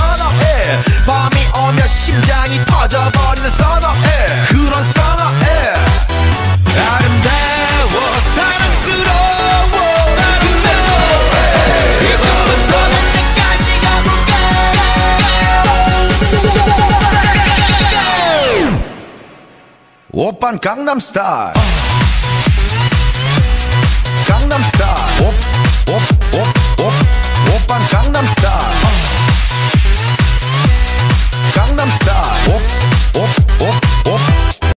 선어해. 밤이 오면 심장이 터져버리는 선어해. 그런 선어해. 아름다워 사랑스러워 오빤 강남스타일